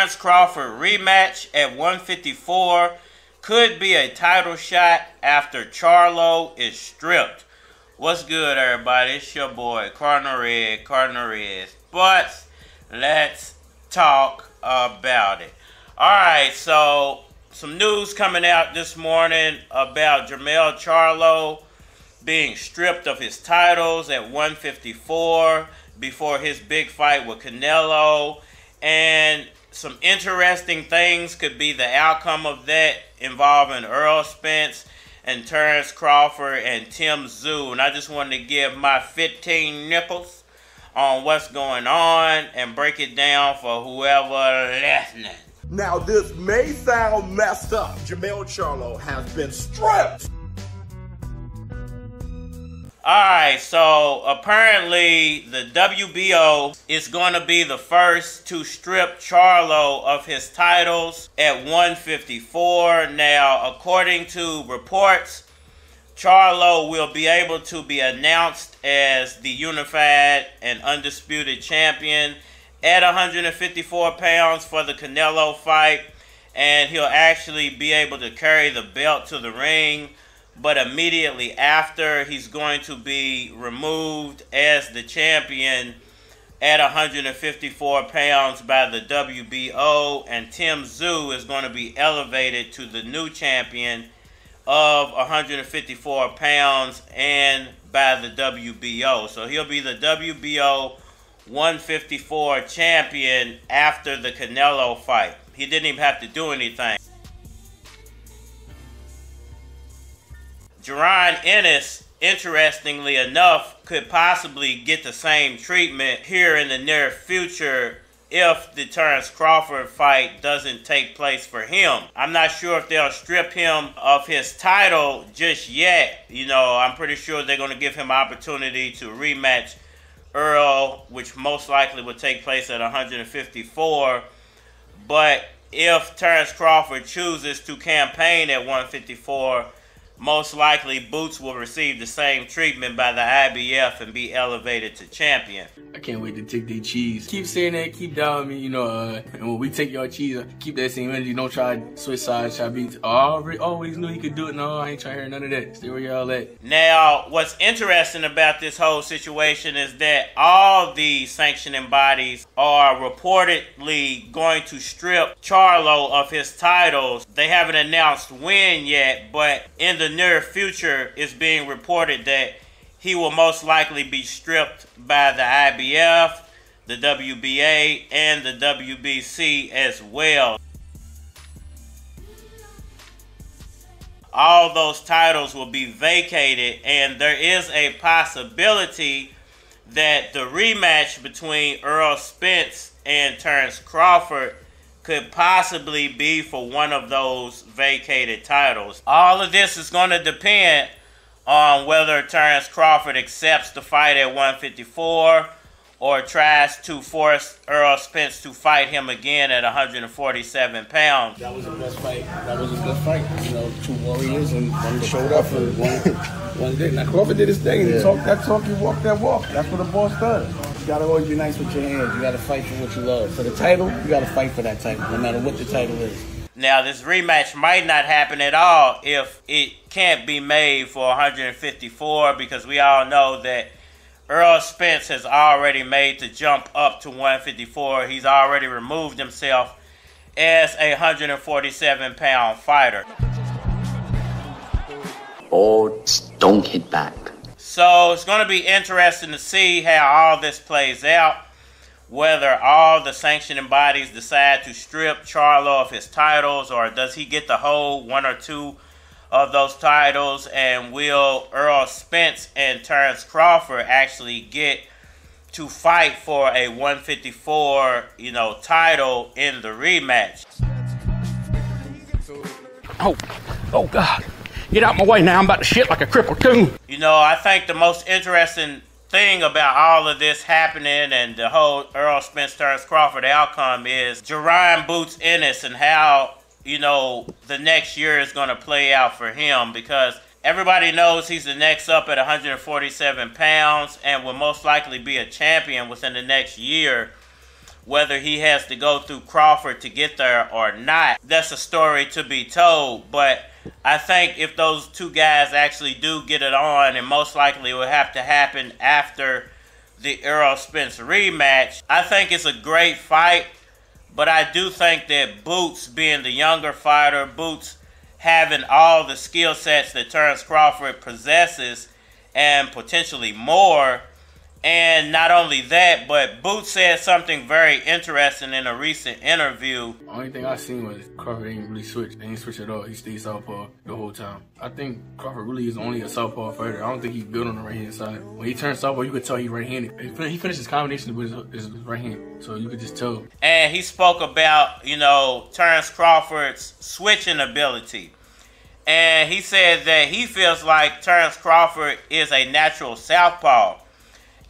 Terence Crawford rematch at 154 could be a title shot after Charlo is stripped. What's good, everybody? It's your boy, Cardinal Red, Cardinal Red. But let's talk about it. Alright, so some news coming out this morning about Jermell Charlo being stripped of his titles at 154 before his big fight with Canelo. And some interesting things could be the outcome of that involving Errol Spence and Terence Crawford and Tim Tszyu. And I just wanted to give my 15 nickels on what's going on and break it down for whoever listening. Now, this may sound messed up. Jermell Charlo has been stripped. Alright, so apparently the WBO is going to be the first to strip Charlo of his titles at 154. Now, according to reports, Charlo will be able to be announced as the unified and undisputed champion at 154 pounds for the Canelo fight, and he'll actually be able to carry the belt to the ring but immediately after he's going to be removed as the champion at 154 pounds by the WBO and Tim Tszyu is going to be elevated to the new champion of 154 pounds and by the WBO. So he'll be the WBO 154 champion after the Canelo fight. He didn't even have to do anything. Jaron Ennis, interestingly enough, could possibly get the same treatment here in the near future if the Terence Crawford fight doesn't take place for him. I'm not sure if they'll strip him of his title just yet. You know, I'm pretty sure they're going to give him an opportunity to rematch Errol, which most likely will take place at 154. But if Terence Crawford chooses to campaign at 154, most likely Boots will receive the same treatment by the IBF and be elevated to champion. I can't wait to take their cheese. Keep saying that, keep down me, you know, uh, and when we take your cheese, keep that same energy. Don't try to switch sides, try to be, oh, I always knew he could do it. No, I ain't trying to hear none of that. Stay where y'all at. Now, what's interesting about this whole situation is that all the sanctioning bodies are reportedly going to strip Charlo of his titles. They haven't announced when yet, but in the near future, it's being reported that he will most likely be stripped by the IBF, the WBA, and the WBC as well. All those titles will be vacated, and there is a possibility that the rematch between Errol Spence and Terence Crawford could possibly be for one of those vacated titles. All of this is going to depend on whether Terence Crawford accepts the fight at 154 or tries to force Errol Spence to fight him again at 147 pounds. That was the best fight. That was a good fight. You know, two warriors and one showed up and one, one did. Now Crawford did his thing. He talked that talk, he walked that walk. That's what a boss does. You gotta always be nice with your hands. You gotta fight for what you love. For the title, you gotta fight for that title, no matter what the title is. Now, this rematch might not happen at all if it can't be made for 154 because we all know that Errol Spence has already made the jump up to 154. He's already removed himself as a 147 pound fighter. Or don't hit back. So it's going to be interesting to see how all this plays out. Whether all the sanctioning bodies decide to strip Charlo of his titles, or does he get the whole one or two of those titles? And will Errol Spence and Terence Crawford actually get to fight for a 154, you know, title in the rematch? Oh, oh God. Get out my way now. I'm about to shit like a crippled coon. You know, I think the most interesting thing about all of this happening and the whole Errol Spence Terence Crawford outcome is Jaron Boots Ennis and how you know, the next year is going to play out for him because everybody knows he's the next up at 147 pounds and will most likely be a champion within the next year. Whether he has to go through Crawford to get there or not, that's a story to be told. But I think if those two guys actually do get it on, and most likely it will have to happen after the Errol Spence rematch, I think it's a great fight. But I do think that Boots, being the younger fighter, Boots having all the skill sets that Terence Crawford possesses and potentially more, and not only that, but Boots said something very interesting in a recent interview. Only thing I seen was Crawford ain't really switch. He ain't switch at all. He stayed southpaw the whole time. I think Crawford really is only a southpaw fighter. I don't think he's built on the right hand side. When he turns southpaw, you could tell he's right handed. He finishes combinations with his, his, right hand, so you could just tell. And he spoke about you know Terence Crawford's switching ability. And he said that he feels like Terence Crawford is a natural southpaw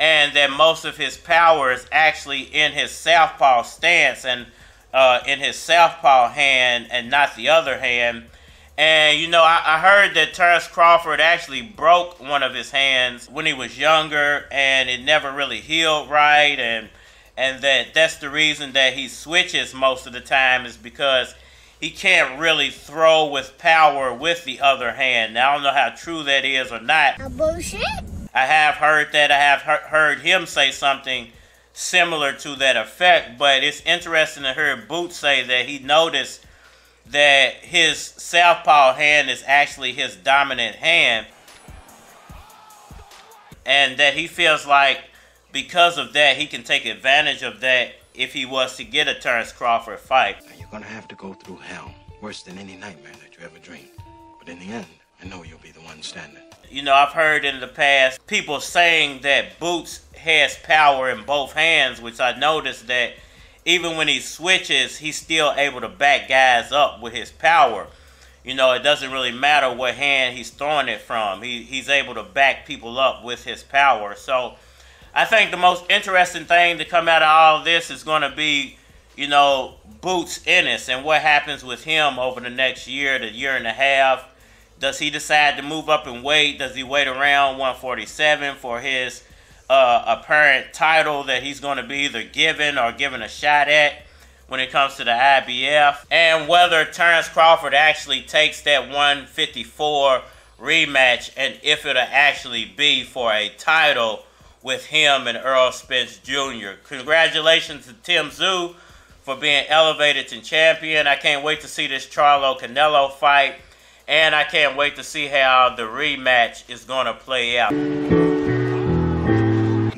and that most of his power is actually in his southpaw stance and uh, in his southpaw hand and not the other hand. And you know, I, I, heard that Terence Crawford actually broke one of his hands when he was younger, and it never really healed right, and and that that's the reason that he switches most of the time is because he can't really throw with power with the other hand. Now I don't know how true that is or not. A bullshit. I have heard that. I have heard him say something similar to that effect, but it's interesting to hear Boots say that he noticed that his southpaw hand is actually his dominant hand, and that he feels like because of that he can take advantage of that if he was to get a Terence Crawford fight. You're gonna have to go through hell, worse than any nightmare that you ever dreamed. But in the end, I know you'll be the one standing. You know, I've heard in the past people saying that Boots has power in both hands, which I noticed that even when he switches, he's still able to back guys up with his power. You know, it doesn't really matter what hand he's throwing it from. He, he's able to back people up with his power. So I think the most interesting thing to come out of all this is going to be, you know, Boots Ennis and what happens with him over the next year, the year and a half. Does he decide to move up in weight? Does he wait around 147 for his uh, apparent title that he's going to be either given or given a shot at when it comes to the IBF? And whether Terence Crawford actually takes that 154 rematch and if it'll actually be for a title with him and Errol Spence Jr. Congratulations to Tim Tszyu for being elevated to champion. I can't wait to see this Charlo Canelo fight. And I can't wait to see how the rematch is going to play out.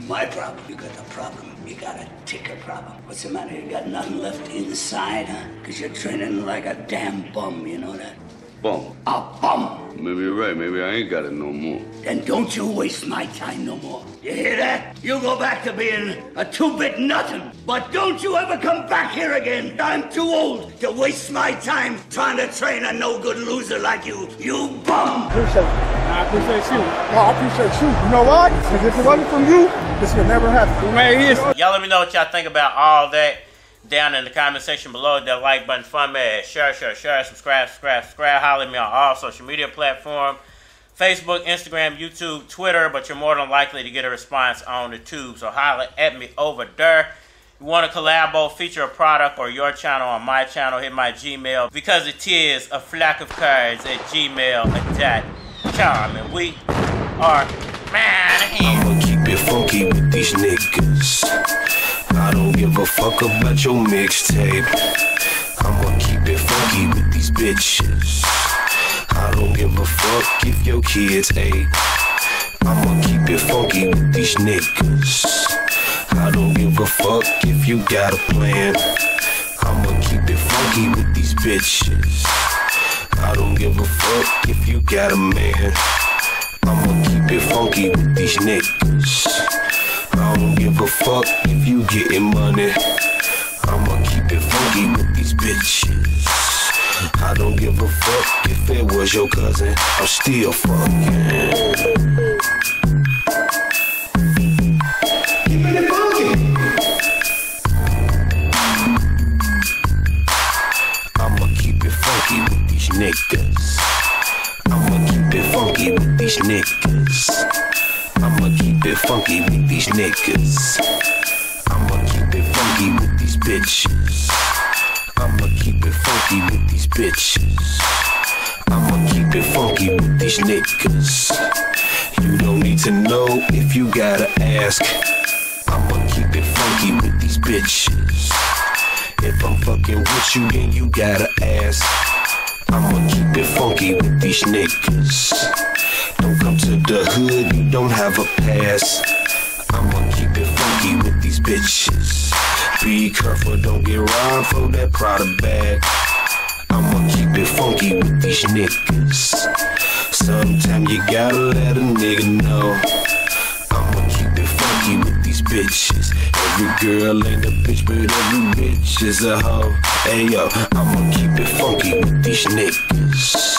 My problem, you got a problem. You got a ticker problem. What's the matter? You got nothing left inside, huh? Because you're training like a damn bum, you know that? Bum? A bum. Maybe you're right. Maybe I ain't got it no more. Then don't you waste my time no more. You hear that? You go back to being a two-bit nothing. But don't you ever come back here again. I'm too old to waste my time trying to train a no-good loser like you. You bum. Appreciate it. I appreciate you. No, I appreciate you. You know why? Because if it wasn't from you, this would never happen. Man, Y'all let me know what y'all think about all that down in the comment section below. That like button, fun man, share, share, share, subscribe, subscribe, subscribe. Holler at me on all social media platforms. Facebook, Instagram, YouTube, Twitter, but you're more than likely to get a response on the tube. So holler at me over there. You want to collabo, feature a product or your channel on my channel, hit my Gmail because it is a flock of cards at gmail.com. And we are man. I'ma keep it funky with these niggas. I don't give a fuck about your mixtape. I'ma keep it funky with these bitches. I don't give a fuck if your kids hate. I'ma keep it funky with these niggas. I don't give a fuck if you got a plan. I'ma keep it funky with these bitches. I don't give a fuck if you got a man. I'ma keep it funky with these niggas. I don't give a fuck if you getting money. I'ma keep it funky with these bitches. I don't give a fuck if it was your cousin. I'm still fucking. Keep it funky. I'ma keep it funky with these niggas. I'ma keep it funky with these niggas. Keep it funky with these niggas. I'ma keep it funky with these bitches. I'ma keep it funky with these bitches. I'ma keep it funky with these niggas. You don't need to know if you gotta ask. I'ma keep it funky with these bitches. If I'm fucking with you, then you gotta ask. I'ma keep it funky with these niggas. Don't come to the hood, you don't have a pass. I'ma keep it funky with these bitches. Be careful, don't get robbed for that Prada bag. I'ma keep it funky with these niggas. Sometime you gotta let a nigga know. I'ma keep it funky with these bitches. Every girl ain't a bitch, but every bitch is a hoe. Hey yo, I'ma keep it funky with these niggas.